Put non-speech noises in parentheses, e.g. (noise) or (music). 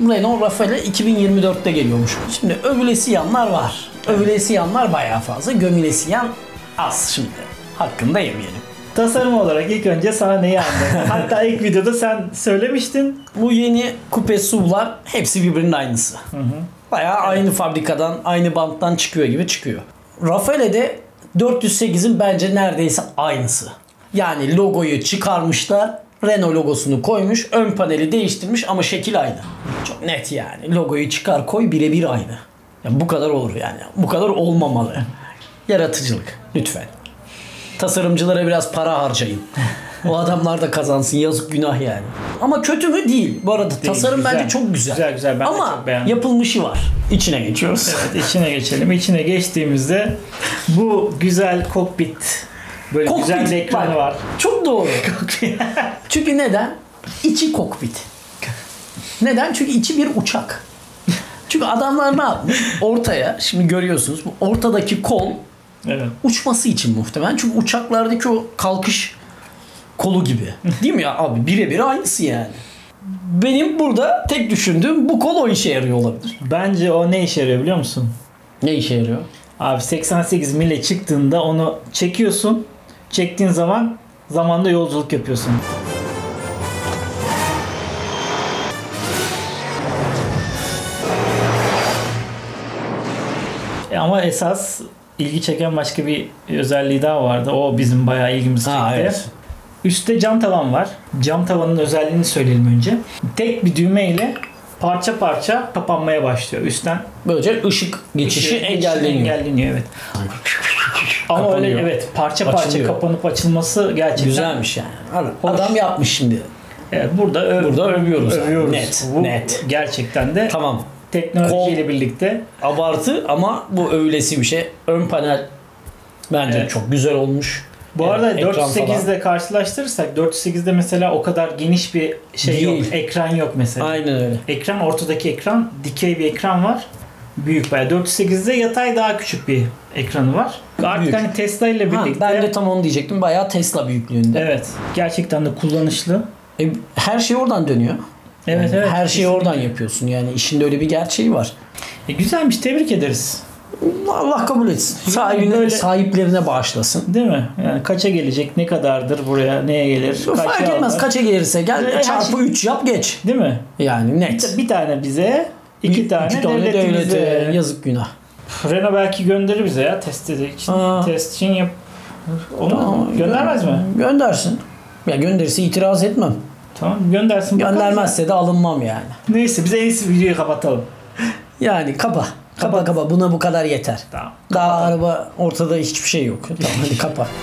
Renault Rafale 2024'te geliyormuş. Şimdi övülesi yanlar var. Övülesi yanlar bayağı fazla. Gömülesi yan az şimdi. Hakkında yemeyelim. Tasarım olarak ilk önce sana neyi anladın? (laughs) Hatta ilk videoda sen söylemiştin. Bu yeni kupe SUV'lar hepsi birbirinin aynısı. Bayağı aynı fabrikadan, aynı banttan çıkıyor gibi çıkıyor. Rafale'de 408'in bence neredeyse aynısı. Yani logoyu çıkarmışlar, Renault logosunu koymuş, ön paneli değiştirmiş ama şekil aynı. Çok net yani. Logoyu çıkar koy birebir aynı. Yani bu kadar olur yani. Bu kadar olmamalı. Yaratıcılık lütfen. Tasarımcılara biraz para harcayın. O adamlar da kazansın yazık günah yani. Ama kötü mü değil. Bu arada tasarım güzel. bence çok güzel. Güzel, güzel. Ben Ama çok beğendim. yapılmışı var. İçine geçiyoruz. Evet, içine geçelim. İçine geçtiğimizde bu güzel kokpit böyle Kokpit, güzel bir ekranı var. Çok doğru. (laughs) Çünkü neden? İçi kokpit. Neden? Çünkü içi bir uçak. Çünkü adamlar ne yapmış? Ortaya, şimdi görüyorsunuz bu ortadaki kol evet. uçması için muhtemelen. Çünkü uçaklardaki o kalkış kolu gibi. Değil mi ya abi? Birebir aynısı yani. Benim burada tek düşündüğüm bu kol o işe yarıyor olabilir. Bence o ne işe yarıyor biliyor musun? Ne işe yarıyor? Abi 88 mile çıktığında onu çekiyorsun. Çektiğin zaman zamanda yolculuk yapıyorsun. E Ama esas ilgi çeken başka bir özelliği daha vardı. O bizim bayağı ilgimizi çekti. Ha, evet. Üstte cam tavan var. Cam tavanın özelliğini söyleyelim önce. Tek bir düğme ile parça parça kapanmaya başlıyor. Üstten Böylece ışık geçişi Geçişi engelleniyor. engelleniyor evet. Ama öyle evet parça parça Açılıyor. kapanıp açılması gerçekten Güzelmiş yani. Adam- Hoş. Adam yapmış şimdi. Evet, burada öv- Burada övüyoruz. övüyoruz. Net, Bu net. Gerçekten de Tamam. teknolojiyle birlikte Abartı ama bu övülesi bir şey. Ön panel bence Evet. çok güzel olmuş. bu Yani arada ekran 408 falan. ile karşılaştırırsak 408'de mesela o kadar geniş bir şey Değil. yok. Ekran yok mesela. Aynen öyle. Ekran ortadaki ekran dikey bir ekran var. Büyük bayağı. 408'de yatay daha küçük bir ekranı var. Artık Büyük. hani Tesla ile Ha, birlikte ben de tam onu diyecektim. Bayağı Tesla büyüklüğünde. evet gerçekten de kullanışlı. E, her şey oradan dönüyor. Evet Yani evet. Her şeyi kesinlikle. oradan yapıyorsun. Yani işinde öyle bir gerçeği var. E, güzelmiş tebrik ederiz. Allah kabul etsin. Sahibine, böyle- sahiplerine bağışlasın. Değil mi? Yani kaça gelecek, ne kadardır buraya, neye gelir, kaç Fark yıl etmez var? kaça gelirse gel Her çarpı şey- 3 yap geç. Değil mi? Yani net. Bir tane bize, iki tane, İki tane devletimize. devlete yazık günah. Renault belki gönderir bize ya test için. Aa. Test için yap. Onu Tamam, göndermez mi? Göndersin. Ya gönderirse itiraz etmem. Tamam göndersin. bakarız. Göndermezse de alınmam yani. Neyse biz en iyisi videoyu kapatalım. Yani kapa. Kapa kapa buna bu kadar yeter. Tamam. Daha araba ortada hiçbir şey yok. Tamam hadi kapa. (laughs)